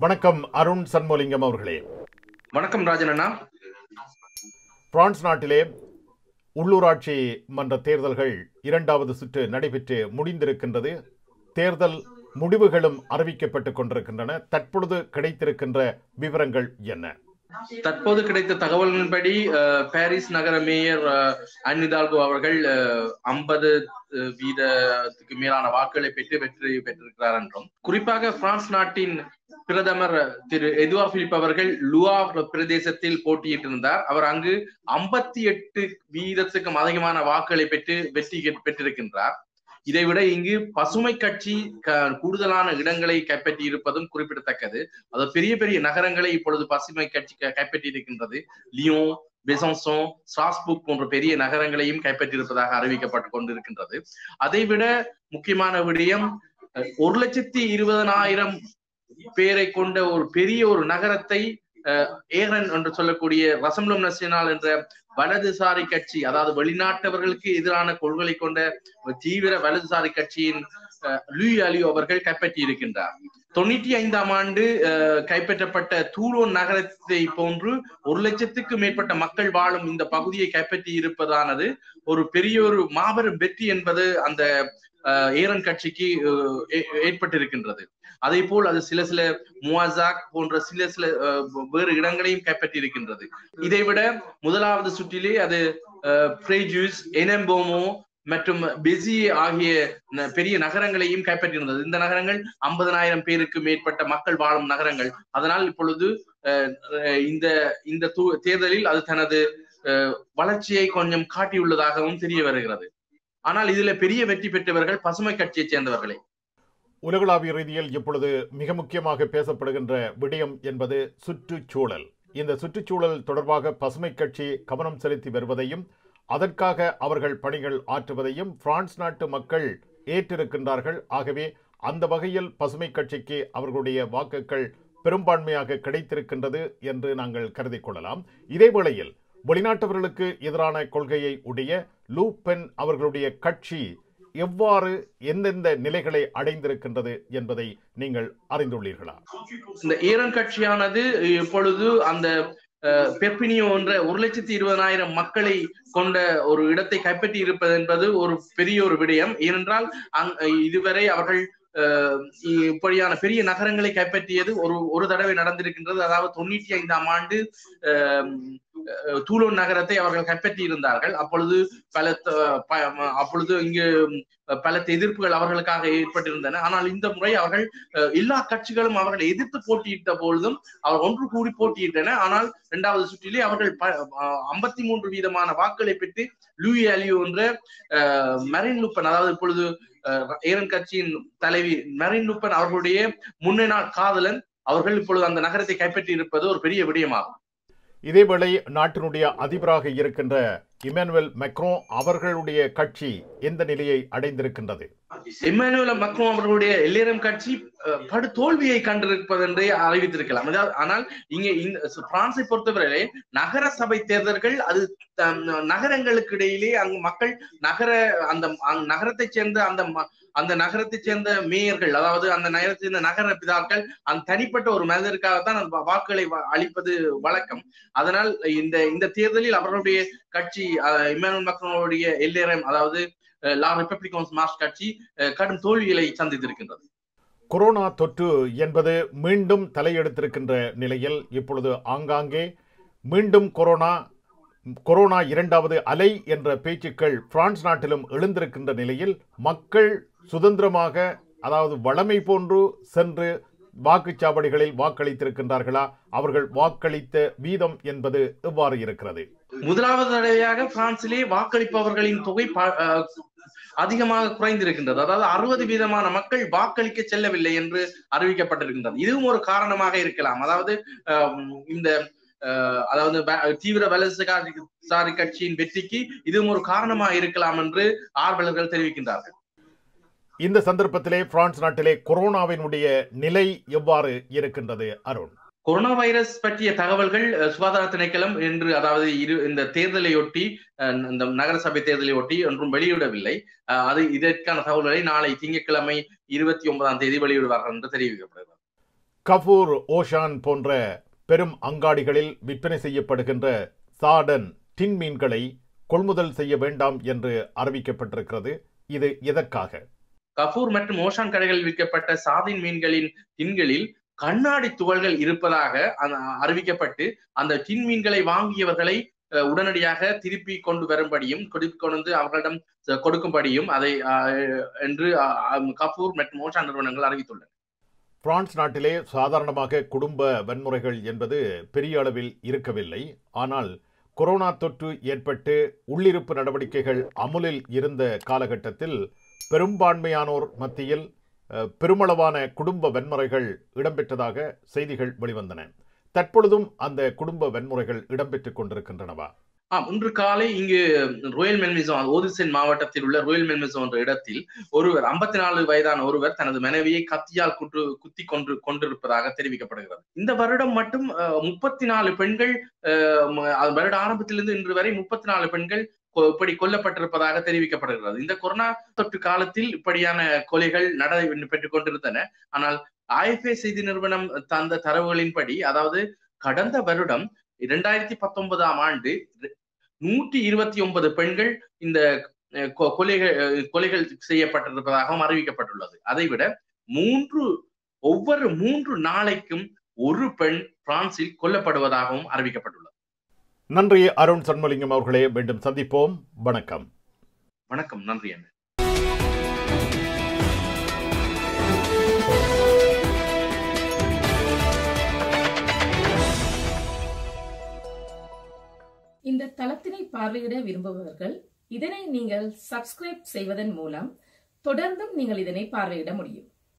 வணக்கம் அருண் சண்முலிங்கம் அவர்களே. வணக்கம் ராஜன் அண்ணா பிரான்ஸ் நாட்டிலே உள்ளூராட்சி மன்ற தேர்தல்கள் இரண்டாவது சுற்று நடைபெற்று முடிந்திருக்கின்றது. தேர்தல் முடிவுகளும் அறிவிக்கப்பட்டுக் கொண்டிருக்கின்றன. தற்பொழுது கிடைத்திருக்கின்ற விவரங்கள் என்ன? தற்போது கிடைத்த தகவல்களின்படி பாரிஸ் நகர மேயர் அஹ், அன் நிதால்கோ அவர்கள் ஐம்பது வீதத்துக்கு மேலான வாக்குகளை பெற்று வெற்றி பெற்றிருக்கிறார் என்றும் குறிப்பாக பிரான்ஸ் நாட்டின் பிரதமர் திரு எதுவா பிலிப் அவர்கள் லுவா பிரதேசத்தில் போட்டியிட்டிருந்தார். அவர் அங்கு ஐம்பத்தி எட்டு வீதத்துக்கும் அதிகமான வாக்குகளை பெற்று வெற்றி பெற்றிருக்கின்றார். இதைவிட இங்கு பசுமை கட்சி கூடுதலான இடங்களை கைப்பற்றி இருப்பதும் குறிப்பிடத்தக்கது. அது பெரிய பெரிய நகரங்களை இப்பொழுது பசுமை கட்சி கைப்பற்றி இருக்கின்றது லியோன் பெசான்சோன் ஸ்ட்ராஸ்புக் போன்ற பெரிய நகரங்களையும் கைப்பற்றியிருப்பதாக அறிவிக்கப்பட்டு கொண்டிருக்கின்றது. அதைவிட முக்கியமான விடயம் ஒரு லட்சத்தி இருபதனாயிரம் பேரை கொண்ட ஒரு பெரிய ஒரு நகரத்தை அஹ், ஏரன் என்று சொல்லக்கூடிய வசம்லம் நசினால் என்ற வலதுசாரி கட்சி அதாவது வெளிநாட்டவர்களுக்கு எதிரான கொள்கை கொண்ட தீவிர வலதுசாரி கட்சியின் லூயி அலியோ அவர்கள் கைப்பற்றி இருக்கின்றார். தொண்ணூற்றி ஐந்தாம் ஆண்டு கைப்பற்றப்பட்ட தூரோன் நகரத்தை போன்று ஒரு லட்சத்துக்கு மேற்பட்ட மக்கள் வாழும் இந்த பகுதியை கைப்பற்றி இருப்பதானது ஒரு பெரிய ஒரு மாபெரும் வெற்றி என்பது அந்த அஹ், ஏரன் கட்சிக்கு ஏ- ஏற்பட்டிருக்கின்றது. அதே போல் அது சில சில முவாசாக் போன்ற சில சில வேறு இடங்களையும் கைப்பற்றி இருக்கின்றது. இதைவிட முதலாவது சுற்றிலே அது ஃப்ரேஜூஸ் எனம்போமோ மற்றும் பெசி ஆகிய பெரிய நகரங்களையும் கைப்பற்றியிருந்தது. இந்த நகரங்கள் ஐம்பதனாயிரம் பேருக்கு மேற்பட்ட மக்கள் வாழும் நகரங்கள். அதனால் இப்பொழுது இந்த இந்த தேர்தலில் அது தனது வளர்ச்சியை கொஞ்சம் காட்டியுள்ளதாகவும் தெரிய வருகிறது. ஆனால் இதுல பெரிய வெற்றி பெற்றவர்கள் பசுமை கட்சியைச் சேர்ந்தவர்களே. உலகளாவிய ரீதியில் இப்பொழுது மிக முக்கியமாக பேசப்படுகின்ற விடயம் என்பது சுற்றுச்சூழல். இந்த சுற்றுச்சூழல் தொடர்பாக பசுமை கட்சி கவனம் செலுத்தி வருவதையும் அதற்காக அவர்கள் பணிகள் ஆற்றுவதையும் பிரான்ஸ் நாட்டு மக்கள் ஏற்றிருக்கின்றார்கள். ஆகவே அந்த வகையில் பசுமை கட்சிக்கு அவர்களுடைய வாக்குகள் பெரும்பான்மையாக கிடைத்திருக்கின்றது என்று நாங்கள் கருதி கொள்ளலாம். இதேவேளையில் வெளிநாட்டவர்களுக்கு எதிரான கொள்கையை உடைய லூ பென் அவர்களுடைய கட்சி எவ்வாறு எந்தெந்த நிலைகளை அடைந்திருக்கின்றது என்பதை நீங்கள் அறிந்துள்ளீர்களா? இந்த ஈரன் கட்சியானது இப்பொழுது அந்த அஹ், என்ற ஒரு லட்சத்தி இருபதாயிரம் மக்களை கொண்ட ஒரு இடத்தை கைப்பற்றி இருப்பது என்பது ஒரு பெரிய ஒரு விடயம். ஏனென்றால் அங் இதுவரை அவர்கள் இப்படியான பெரிய நகரங்களை கைப்பற்றியது ஒரு ஒரு தடவை நடந்திருக்கின்றது. அதாவது தொண்ணூற்றி ஐந்தாம் ஆண்டு அஹ், தூலோன் நகரத்தை அவர்கள் கைப்பற்றி இருந்தார்கள். அப்பொழுது பல அப்பொழுது இங்கு பல எதிர்ப்புகள் அவர்களுக்காக ஏற்பட்டிருந்தன. ஆனால் இந்த முறை அவர்கள் எல்லா கட்சிகளும் அவர்களை எதிர்த்து போட்டியிட்ட பொழுதும் அவர் ஒன்று கூடி போட்டியிட்டன. ஆனால் இரண்டாவது சுற்றிலே அவர்கள் ஐம்பத்தி மூன்று வீதமான வாக்குகளை பெற்று லூயி அலியோ என்ற அஹ், மரின் லுப்பன் அதாவது இப்பொழுது அஹ், ஏரன் கட்சியின் தலைவி மரின் லுப்பன் அவர்களுடைய முன்னே நாள் காதலன் அவர்கள் இப்பொழுது அந்த நகரத்தை கைப்பற்றி இருப்பது ஒரு பெரிய விடயமாகும். இதேவேளை நாட்டினுடைய அதிபராக இருக்கின்ற இமானுவேல் மெக்ரோ அவர்களுடைய கட்சி எந்த நிலையை அடைந்திருக்கின்றது? இம்மானுவேல மக்ரோன் அவர்களுடைய எல்லேரம் கட்சி படு தோல்வியை கண்டிருப்பதென்றே அறிவித்திருக்கலாம். அதாவது ஆனால் இங்க இந்த பிரான்சை பொறுத்தவரையிலே நகர சபை தேர்தல்கள் அது நகரங்களுக்கு இடையிலே அங்கு மக்கள் நகர அந்த நகரத்தை சேர்ந்த அந்த ம- அந்த நகரத்தைச் சேர்ந்த மேயர்கள் அதாவது அந்த நகரத்தை சேர்ந்த நகர பிதாக்கள் அந்த தனிப்பட்ட ஒரு மனிதருக்காகத்தான் அந்த வாக்குகளை வ- அளிப்பது வழக்கம். அதனால் இந்த இந்த தேர்தலில் அவர்களுடைய கட்சி அஹ், மக்களுடைய எல்லேரம் அதாவது லா ரிப்பப்ளிகன்ஸ் மார்ச் கட்சி கடும் தோல்விகளை சந்தித்திருக்கின்றது. கொரோனா தொற்று என்பது மீண்டும் தலையெடுத்திருக்கின்ற நிலையில் இப்பொழுது ஆங்காங்கே மீண்டும் கொரோனா கொரோனா இரண்டாவது அலை என்ற பேச்சுக்கள் பிரான்ஸ் நாட்டிலும் எழுந்திருக்கின்ற நிலையில் மக்கள் சுதந்திரமாக அதாவது வளமை போன்று சென்று வாக்குச்சாவடிகளில் வாக்களித்திருக்கின்றார்களா? அவர்கள் வாக்களித்த வீதம் என்பது எவ்வாறு இருக்கிறது? முதலாவது தடவையாக பிரான்சிலே வாக்களிப்பவர்களின் தொகை அதிகமாக குறைந்திருக்கின்றது. அதாவது அறுபது வீதமான மக்கள் வாக்களிக்க செல்லவில்லை என்று அறிவிக்கப்பட்டிருக்கின்றது. இதுவும் ஒரு காரணமாக இருக்கலாம். அதாவது இந்த அதாவது தீவிர வலதுசாரி சாரி கட்சியின் வெற்றிக்கு இதுவும் ஒரு காரணமாக இருக்கலாம் என்று ஆர்வலர்கள் தெரிவிக்கின்றார்கள். இந்த சந்தர்ப்பத்திலே பிரான்ஸ் நாட்டிலே கொரோனாவினுடைய நிலை எவ்வாறு இருக்கின்றது அருண்? கொரோனா வைரஸ் பற்றிய தகவல்கள் சுகாதார திணைக்களம் என்று அதாவது இரு இந்த தேர்தலையொட்டி இந்த நகரசபை தேர்தலையொட்டி ஒன்றும் வெளியிடவில்லை. அது இதற்கான தகவல்களை நாளை திங்கட்கிழமை இருபத்தி ஒன்பதாம் தேதி வெளியிடுவார்கள் என்று தெரிவிக்கப்படுகிறது. கஃபூர் ஓஷான் போன்ற பெரும் அங்காடிகளில் விற்பனை செய்யப்படுகின்ற சாடன் டின் மீன்களை கொள்முதல் செய்ய வேண்டாம் என்று அறிவிக்கப்பட்டிருக்கிறது. இது எதற்காக? கஃபூர் மற்றும் ஓஷான் கடைகளில் விற்கப்பட்ட சாதின் மீன்களின் டின்களில் கண்ணாடி துகள்கள் இருப்பதாக அறிவிக்கப்பட்டு அந்த தின்மீன்களை வாங்கியவர்களை உடனடியாக திருப்பி கொண்டு வரும்படியும் கொண்டு வந்து அவர்களிடம் கொடுக்கும்படியும் அதை என்று கபூர் மற்றும் மோஷா நிறுவனங்கள் அறிவித்துள்ளன. பிரான்ஸ் நாட்டிலே சாதாரணமாக குடும்ப வன்முறைகள் என்பது பெரிய அளவில் இருக்கவில்லை. ஆனால் கொரோனா தொற்று ஏற்பட்டு உள்ளிருப்பு நடவடிக்கைகள் அமுலில் இருந்த காலகட்டத்தில் பெரும்பான்மையானோர் மத்தியில் பெருமளவான குடும்ப வன்முறைகள் இடம்பெற்றதாக செய்திகள் வெளிவந்தன. தற்பொழுதும் அந்த குடும்ப வன்முறைகள் இடம்பெற்றுக் கொண்டிருக்கின்றனவா? ஆம் இன்று காலை இங்கு ரோயல் மெல்மிசோன் ஓதிசென் மாவட்டத்தில் உள்ள ரோயல் மெல்மிசோ என்ற இடத்தில் ஒருவர் ஐம்பத்தி நாலு வயதான ஒருவர் தனது மனைவியை கத்தியால் குற்று குத்தி கொன்று கொண்டிருப்பதாக தெரிவிக்கப்படுகிறது. இந்த வருடம் மட்டும் முப்பத்தி நாலு பெண்கள் வருட ஆரம்பத்திலிருந்து இன்று வரை முப்பத்தி நாலு பெண்கள் இப்படி கொல்லப்பட்டிருப்பதாக தெரிவிக்கப்படுகிறது. இந்த கொரோனா தொற்று காலத்தில் இப்படியான கொலைகள் நட பெற்றுக் கொண்டிருந்தன. ஆனால் ஐஎஃப்ஏ செய்தி நிறுவனம் தந்த தரவுகளின்படி அதாவது கடந்த வருடம் இரண்டாயிரத்தி பத்தொன்பதாம் ஆண்டு நூற்றி இருபத்தி ஒன்பது பெண்கள் இந்த கொலைகள் கொலைகள் செய்யப்பட்டிருப்பதாகவும் அறிவிக்கப்பட்டுள்ளது. அதைவிட மூன்று ஒவ்வொரு மூன்று நாளைக்கும் ஒரு பெண் பிரான்சில் கொல்லப்படுவதாகவும் அறிவிக்கப்பட்டுள்ளது. நன்றி அருண் சண்மலிங்கம் அவர்களே. மீண்டும் சந்திப்போம். வணக்கம். வணக்கம். நன்றி அண்ணன் இந்த தளத்தினை பார்வையிட விரும்புபவர்கள் இதனை நீங்கள் சப்ஸ்கிரைப் செய்வதன் மூலம் தொடர்ந்தும் நீங்கள் இதனை பார்வையிட முடியும்.